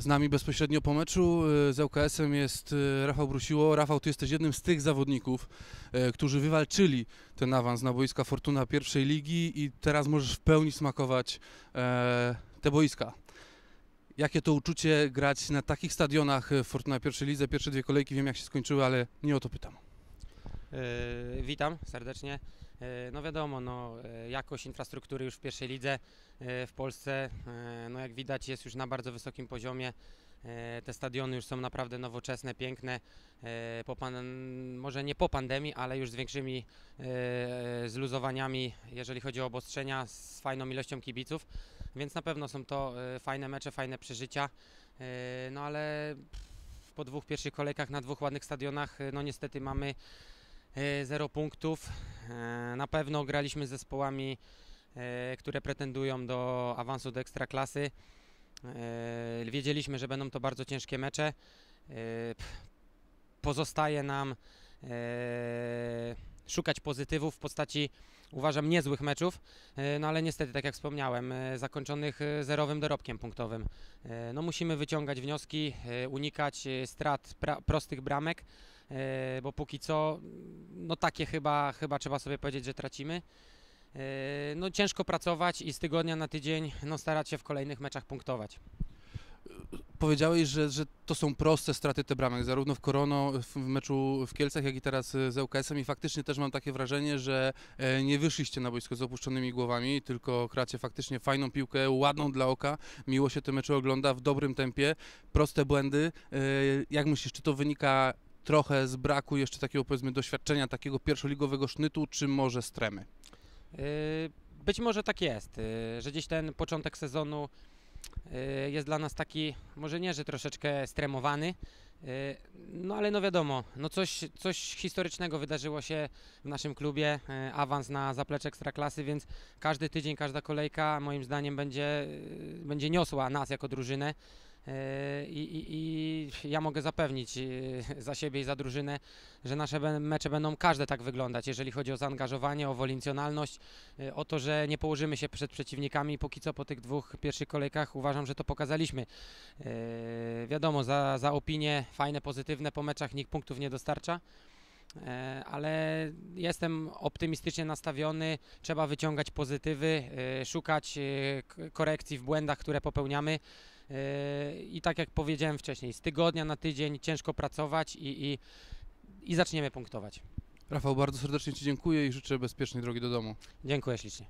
Z nami bezpośrednio po meczu y, z ŁKS-em jest y, Rafał Brusiło. Rafał, ty jesteś jednym z tych zawodników, y, którzy wywalczyli ten awans na boiska Fortuna pierwszej ligi i teraz możesz w pełni smakować te boiska. Jakie to uczucie grać na takich stadionach Fortuna pierwszej lidze? Pierwsze dwie kolejki wiem jak się skończyły, ale nie o to pytam. Yy, Witam serdecznie. Yy, No wiadomo, no, yy, jakość infrastruktury już w pierwszej lidze w Polsce, no jak widać jest już na bardzo wysokim poziomie. Te stadiony już są naprawdę nowoczesne, piękne. Po pan, może nie po pandemii, ale już z większymi zluzowaniami, jeżeli chodzi o obostrzenia, z fajną ilością kibiców. Więc na pewno są to fajne mecze, fajne przeżycia. No ale po dwóch pierwszych kolejkach na dwóch ładnych stadionach, no niestety mamy E, Zero punktów. E, Na pewno graliśmy z zespołami, e, które pretendują do awansu do ekstraklasy. Wiedzieliśmy, że będą to bardzo ciężkie mecze. Pozostaje nam szukać pozytywów w postaci, uważam, niezłych meczów, no ale niestety, tak jak wspomniałem, zakończonych zerowym dorobkiem punktowym. No musimy wyciągać wnioski, unikać strat prostych bramek, bo póki co, no takie chyba, chyba trzeba sobie powiedzieć, że tracimy. E, No ciężko pracować i z tygodnia na tydzień no, starać się w kolejnych meczach punktować. Powiedziałeś, że, że to są proste straty te bramek, zarówno w Korono, w meczu w Kielcach, jak i teraz z ŁKS-em i faktycznie też mam takie wrażenie, że e, nie wyszliście na boisko z opuszczonymi głowami, tylko kracie faktycznie fajną piłkę, ładną dla oka, miło się te mecze ogląda w dobrym tempie, proste błędy. E, Jak myślisz, czy to wynika trochę z braku jeszcze takiego powiedzmy doświadczenia, takiego pierwszoligowego sznytu, czy może z tremy? Yy, Być może tak jest, yy, że gdzieś ten początek sezonu yy, jest dla nas taki, może nie, że troszeczkę stremowany, no ale no wiadomo, no coś, coś historycznego wydarzyło się w naszym klubie, awans na zaplecze Ekstraklasy, więc każdy tydzień, każda kolejka moim zdaniem będzie, będzie niosła nas jako drużynę. Yy, I, i, I ja mogę zapewnić yy, za siebie i za drużynę, że nasze mecze będą każde tak wyglądać, jeżeli chodzi o zaangażowanie, o wolincjonalność, y, o to, że nie położymy się przed przeciwnikami. Póki co po tych dwóch pierwszych kolejkach uważam, że to pokazaliśmy. Wiadomo, za, za opinie fajne, pozytywne po meczach nikt punktów nie dostarcza. e, Ale jestem optymistycznie nastawiony, trzeba wyciągać pozytywy, szukać korekcji w błędach, które popełniamy. I tak jak powiedziałem wcześniej, z tygodnia na tydzień ciężko pracować i, i, i zaczniemy punktować. Rafał, bardzo serdecznie Ci dziękuję i życzę bezpiecznej drogi do domu. Dziękuję ślicznie.